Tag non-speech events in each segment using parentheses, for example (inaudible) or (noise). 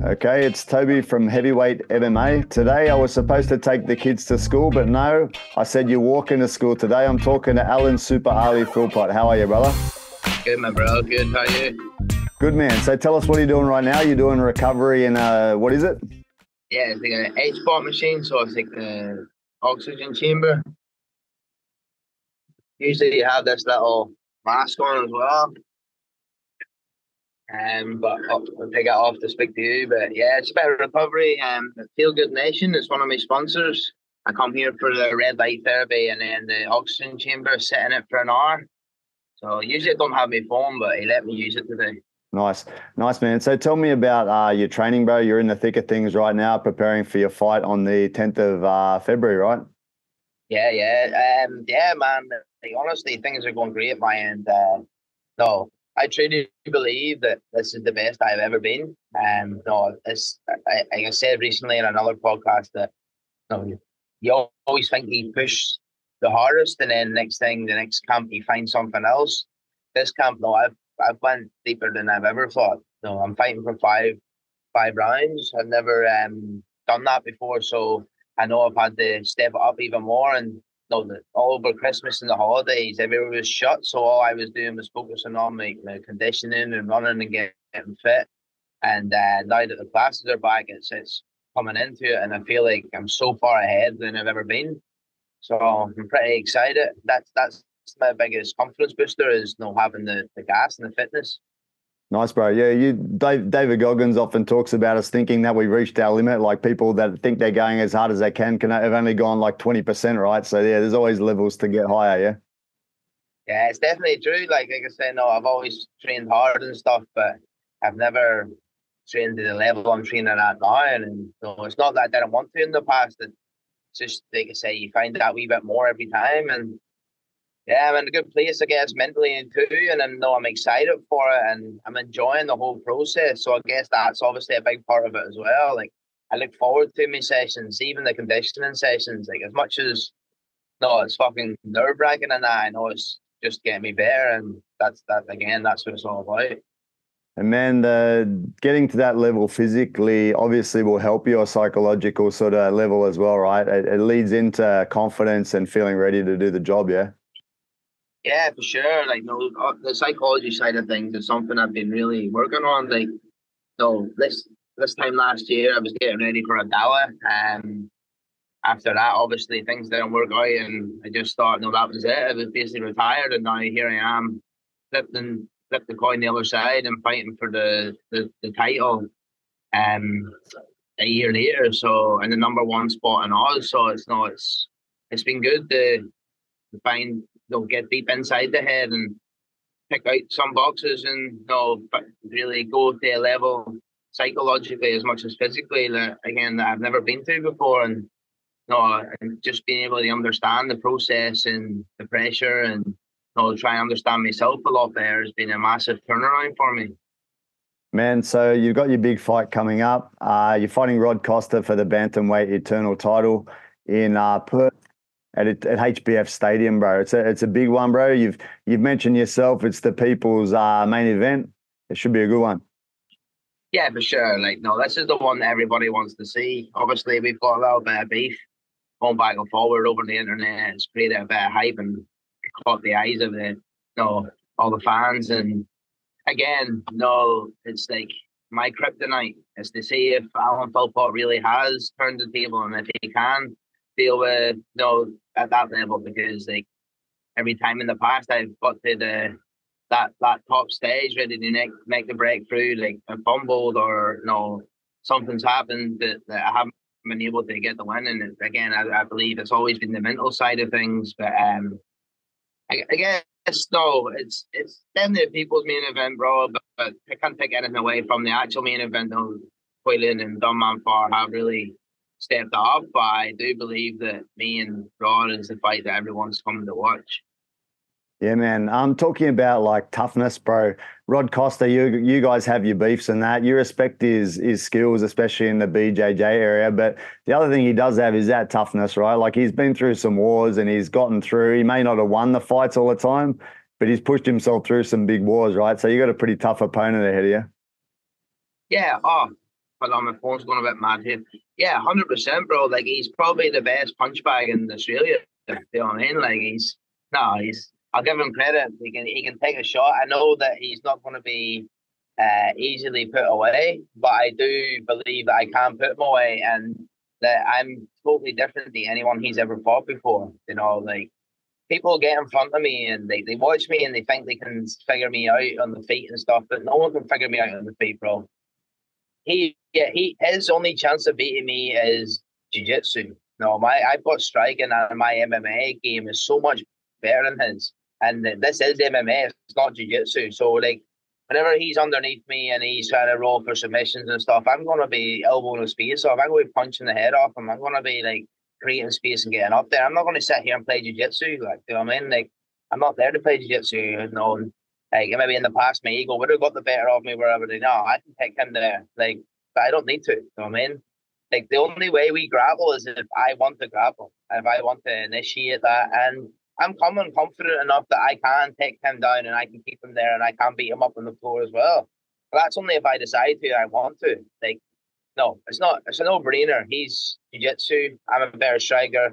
Okay, it's Toby from Heavyweight MMA. Today I was supposed to take the kids to school, but no, I said you walk into school. Today I'm talking to Alan Super Ali Philpott. How are you, brother? Good, my bro. Good. How are you? Good, man. So tell us what you're doing right now. You're doing recovery and uh, what is it? Yeah, it's like an H-bot machine, so it's like the oxygen chamber. Usually you have this little mask on as well. Um, but I'll, I'll take it off to speak to you. But yeah, it's about recovery. Um, Feel Good Nation is one of my sponsors. I come here for the red light therapy and then the oxygen chamber, sitting it for an hour. So usually I don't have my phone, but he let me use it today. Nice, nice man. So tell me about uh, your training, bro. You're in the thick of things right now, preparing for your fight on the 10th of uh, February, right? Yeah, yeah, um, yeah, man. Honestly, things are going great at my end. Uh, no, I truly believe that this is the best I've ever been. Um, no, it's I, I said recently in another podcast that you, know, you always think you push the hardest, and then next thing, the next camp, you find something else. This camp, no, I've I've went deeper than I've ever thought. No, I'm fighting for five five rounds. I've never um done that before, so I know I've had to step up even more. And no, all over Christmas and the holidays, everywhere was shut. So all I was doing was focusing on my, my conditioning and running and get, getting fit. And uh, now that the classes are back, it's, it's coming into it, and I feel like I'm so far ahead than I've ever been. So I'm pretty excited. That's that's my biggest confidence booster is you know having the, the gas and the fitness. Nice, bro. Yeah, you Dave, David Goggins often talks about us thinking that we've reached our limit. Like people that think they're going as hard as they can can have only gone like twenty percent, right? So yeah, there's always levels to get higher. Yeah. Yeah, it's definitely true. Like like I said, no, I've always trained hard and stuff, but I've never trained to the level I'm training at now. And, no, it's not that I didn't want to in the past. It's just like I say, you find that wee bit more every time, and yeah, I'm in a good place, I guess, mentally and too, and I know I'm excited for it, and I'm enjoying the whole process. So I guess that's obviously a big part of it as well. Like I look forward to my sessions, even the conditioning sessions. Like as much as no, it's fucking nerve wracking, and that I know it's just getting me better, and that's that again. That's what it's all about. And man, the, getting to that level physically obviously will help your psychological sort of level as well, right? It, it leads into confidence and feeling ready to do the job. Yeah. Yeah, for sure. Like, no, uh, the psychology side of things is something I've been really working on. Like, so this this time last year, I was getting ready for a gala, and after that, obviously things didn't work out, and I just thought, no, that was it. I was basically retired, and now here I am, flipping flip the coin the other side and fighting for the the, the title. Um, a year later, so in the number one spot in Oz. So it's no, it's it's been good to, to find they'll get deep inside the head and pick out some boxes and they'll really go to a level psychologically as much as physically that again that I've never been to before and no and just being able to understand the process and the pressure and you know, try and understand myself a lot better has been a massive turnaround for me. Man, so you've got your big fight coming up. Uh, you're fighting Rod Costa for the bantamweight eternal title in uh, Perth at, at HBF Stadium, bro. It's a it's a big one, bro. You've you've mentioned yourself. It's the people's uh, main event. It should be a good one. Yeah, for sure. Like, no, this is the one that everybody wants to see. Obviously, we've got a little bit of beef going back and forward over the internet. It's created a bit of hype and caught the eyes of the, you know, all the fans. And again, no, it's like my kryptonite is to see if Alan Philpott really has turned the table and if he can deal with you know at that level because like every time in the past I've got to the that that top stage ready to make make the breakthrough, like I fumbled or you know something's happened that, that I haven't been able to get the win. And again, I, I believe it's always been the mental side of things. But um, I, I guess no, it's it's definitely people's main event, bro. But, but, I can't take anything away from the actual main event. Though Quillan and Dom Mar Fan have really stepped up. But I do believe that me and Rod is the fight that everyone's coming to watch. Yeah, man. I'm talking about like toughness, bro. Rod Costa, you you guys have your beefs and that. You respect his his skills, especially in the BJJ area. But the other thing he does have is that toughness, right? Like he's been through some wars and he's gotten through. He may not have won the fights all the time, but he's pushed himself through some big wars, right? So you got a pretty tough opponent ahead of you. Yeah. Oh, But my phone's going a bit mad here. Yeah, hundred percent, bro. Like he's probably the best punch bag in Australia. You know what I mean? Like he's no, he's. I'll give him credit. He can he can take a shot. I know that he's not going to be uh, easily put away, but I do believe that I can put him away, and that I'm totally different to anyone he's ever fought before. You know, like people get in front of me and they, they watch me and they think they can figure me out on the feet and stuff, but no one can figure me out on the feet, bro. He yeah, he his only chance of beating me is jiu-jitsu. No, my I've got striking and my MMA game is so much better than his. And this is MMA, it's not jiu-jitsu. So like whenever he's underneath me and he's trying to roll for submissions and stuff, I'm gonna be elbowing his space off. I'm gonna be punching the head off him. I'm gonna be like creating space and getting up there. I'm not gonna sit here and play jiu-jitsu, like you know what I mean? Like I'm not there to play jiu-jitsu, you know. Like maybe in the past my ego would have got the better of me wherever they know. I can take him there. Like but I don't need to, you know what I mean? Like the only way we grapple is if I want to grapple, if I want to initiate that and I'm coming confident enough that I can take him down and I can keep him there and I can beat him up on the floor as well. But that's only if I decide to. I want to. Like, no, it's not. It's a no-brainer. He's jiu-jitsu. I'm a better striker.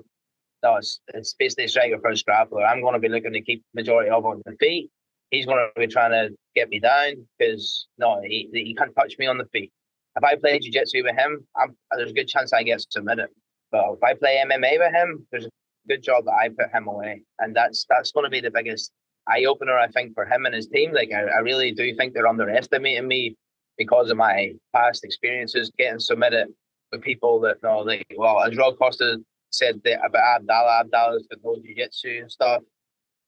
No, it's, it's basically a striker first grappler. I'm going to be looking to keep majority of on the feet. He's going to be trying to get me down because no, he, he can't touch me on the feet. If I play jiu-jitsu with him, I'm, there's a good chance I get submitted. But if I play MMA with him, there's a good job that I put him away, and that's that's going to be the biggest eye opener I think for him and his team. Like I, I really do think they're underestimating me because of my past experiences getting submitted with people that know like well as Rod Costa said that about Abdallah, Abdallah's for no jiu-jitsu and stuff.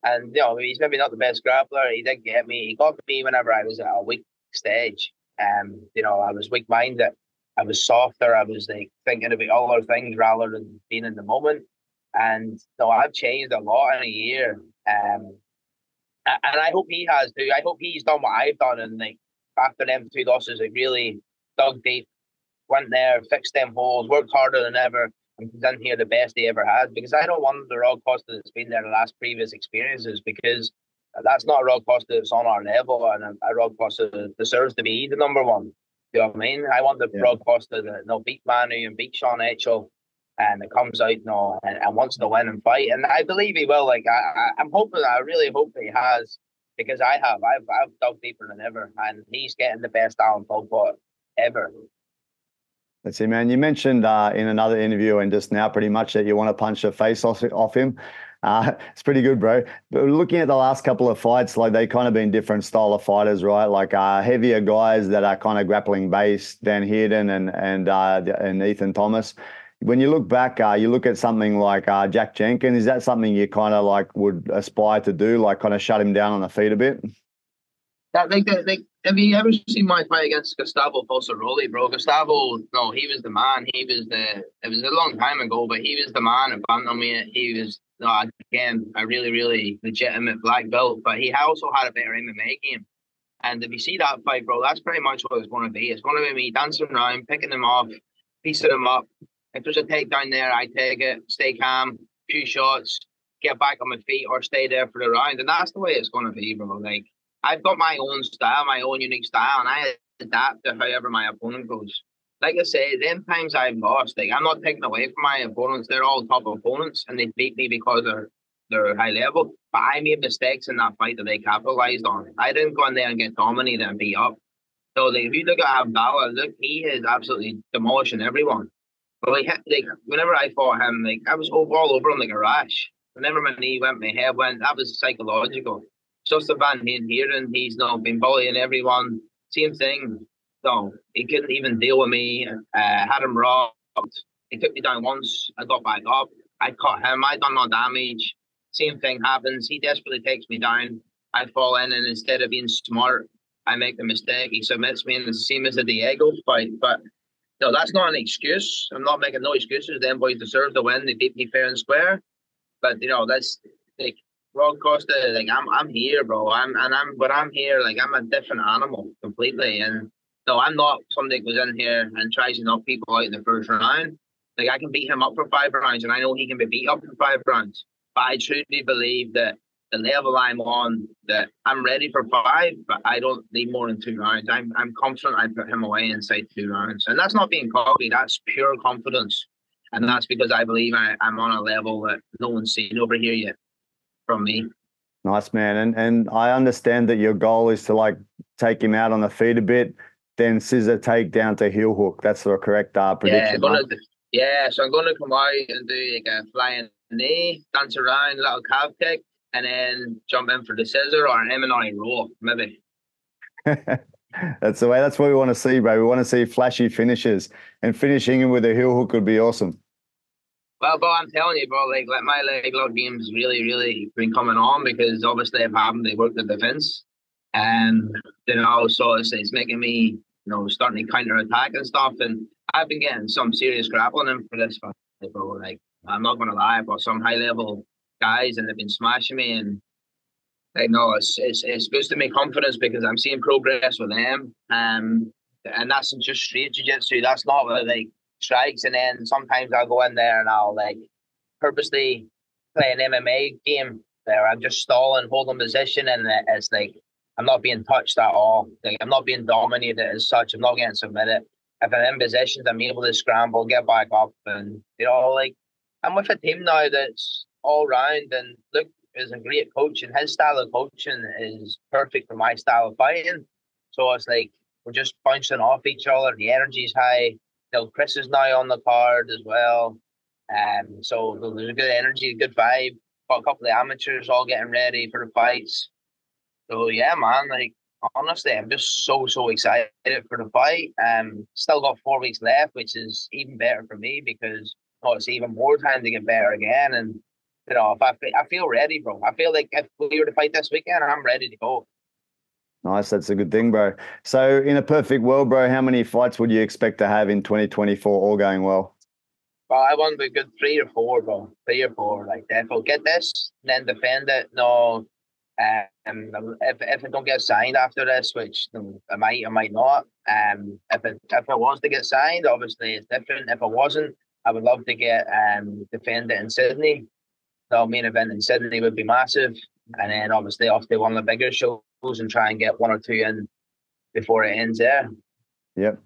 And you know, he's maybe not the best grappler. He did get me. He got me whenever I was at a weak stage. Um, you know, I was weak minded. I was softer. I was like thinking about other things rather than being in the moment. And so I've changed a lot in a year. Um, and I hope he has too. I hope he's done what I've done. And like after them two losses, it really dug deep, went there, fixed them holes, worked harder than ever, and done here the best he ever had. Because I don't want the Rod Costa that's been there the last previous experiences because that's not a Rod Costa that's on our level, and a, a Costa deserves to be the number one. You know what I mean? I want the yeah. Rod Costa that no beat Manu and beat Sean Etchell and it comes out you know, and, and wants to win and fight. And I believe he will. Like I, I am hoping, I really hope he has because I have. I've I've dug deeper than ever, and he's getting the best Alan Philpott ever. That's it, man. You mentioned uh, in another interview and just now pretty much that you want to punch the face off, off him. Uh, it's pretty good, bro. But looking at the last couple of fights, like they kind of been different style of fighters, right? Like uh, heavier guys that are kind of grappling based, Dan Heerden and and uh, and Ethan Thomas when you look back, uh, you look at something like uh, Jack Jenkins. Is that something you kind of like would aspire to do, like kind of shut him down on the feet a bit? That like, have you ever seen my fight against Gustavo Fosaroli, bro? Gustavo, no, he was the man. He was the. It was a long time ago, but he was the man at bantamweight. He was no, again a really, really legitimate black belt. But he also had a better MMA game. And if you see that fight, bro, that's pretty much what it's going to be. It's going to be me dancing around, picking them off, piecing them up, if there's a takedown there, I take it, stay calm, few shots, get back on my feet, or stay there for the round. And that's the way it's going to be, bro. Like, I've got my own style, my own unique style, and I adapt to however my opponent goes. Like I say, them times I've lost, like I'm not taking away from my opponents. They're all top opponents, and they beat me because they're they're high level. But I made mistakes in that fight that they capitalized on. I didn't go in there and get dominated and beat up. So like, if you look at Abdallah, look, he is absolutely demolishing everyone. But like, like whenever I fought him, like I was all, over him like a rash. Whenever my knee went, my head went. That was psychological. Just a van here and he's not been bullying everyone. Same thing. So he couldn't even deal with me. Uh, had him robbed. He took me down once. I got back up. I caught him. I done no damage. Same thing happens. He desperately takes me down. I fall in, and instead of being smart, I make the mistake. He submits me, it's the same as the Diego fight. But no, that's not an excuse. I'm not making no excuses. Them boys deserve to win. They beat me fair and square. But you know, that's like Rod Costa. Like I'm, I'm here, bro. I'm and I'm, but I'm here. Like I'm a different animal completely. And no, I'm not somebody that goes in here and tries to knock people out in the first round. Like I can beat him up for five rounds, and I know he can be beat up for five rounds. But I truly believe that the level I'm on that I'm ready for five, but I don't need more than two rounds. I'm I'm confident I put him away inside two rounds. And that's not being cocky, that's pure confidence. And that's because I believe I, I'm on a level that no one's seen over here yet from me. Nice man. And and I understand that your goal is to like take him out on the feet a bit, then scissor take down to heel hook. That's the correct uh, prediction. Yeah, yeah, so I'm gonna come out and do like a flying knee, dance around, little calf kick, and then jump in for the scissor or an Imanari roll, maybe. (laughs) that's the way. That's what we want to see, bro. We want to see flashy finishes, and finishing him with a heel hook would be awesome. Well, bro, I'm telling you, bro, like, like my leg lock game's really, really been coming on because obviously I've had they work the defense, and you know, so it's, it's making me, you know, starting to counter attack and stuff, and I've been getting some serious grappling in for this, bro. Like, I'm not gonna lie, I've some high level guys and they've been smashing me and I know it's, it's it's boosting me confidence because I'm seeing progress with them. Um, and that's just straight jiu-jitsu. That's not like strikes. And then sometimes I'll go in there and I'll like purposely play an MMA game there. I'm just stalling, holding position, and it's like I'm not being touched at all. Like I'm not being dominated as such. I'm not getting submitted. If I'm in positions, I'm able to scramble, get back up, and you know, like I'm with a team now that's all round. And Luke is a great coach, and his style of coaching is perfect for my style of fighting. So it's like we're just bouncing off each other. The energy's high. You know, Chris is now on the card as well. Um, so there's a good energy, good vibe. Got a couple of amateurs all getting ready for the fights. So yeah, man, like honestly, I'm just so so excited for the fight. Um, still got four weeks left, which is even better for me because oh, it's even more time to get better again. And you know, if I feel, I feel ready, bro. I feel like if we were to fight this weekend, I'm ready to go. Nice, that's a good thing, bro. So, in a perfect world, bro, how many fights would you expect to have in 2024, all going well? Well, I want to be good three or four, bro. Three or four, like if I'll get this, then defend it. No, um, if if it don't get signed after this, which I might, I might not. Um, if it if it was to get signed, obviously it's different. If it wasn't, I would love to get um defend it in Sydney the main event in Sydney would be massive. And then obviously off to one of the bigger shows and try and get one or two in before it ends there. Yep.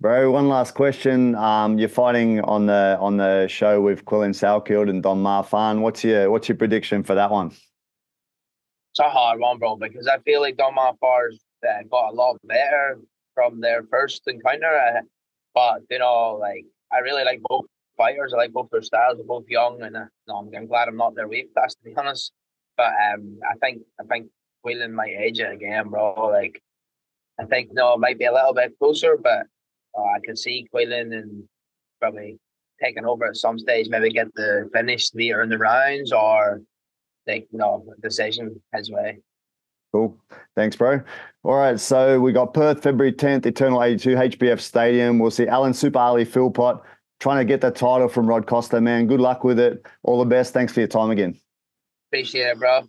Bro, one last question. Um, you're fighting on the on the show with Quillan Salkilld and Dom Mar Fan. What's your what's your prediction for that one? It's a hard one, bro, because I feel like Dom Mar Fan's uh, got a lot better from their first encounter. Uh, but you know, like I really like both fighters. I like both their styles. They're both young, and uh, no, I'm, I'm, glad I'm not their weight class to be honest. But um, I think I think Quillan might edge it again, bro. Like I think no, it might be a little bit closer, but uh, I can see Quillan and probably taking over at some stage. Maybe get the finish later in the rounds, or like you know decision his way. Cool. Thanks, bro. All right. So we got Perth, February 10th, Eternal 82, HBF Stadium. We'll see Alan Super Ali Philpott trying to get the title from Rod Costa, man. Good luck with it. All the best. Thanks for your time again. Appreciate it, bro.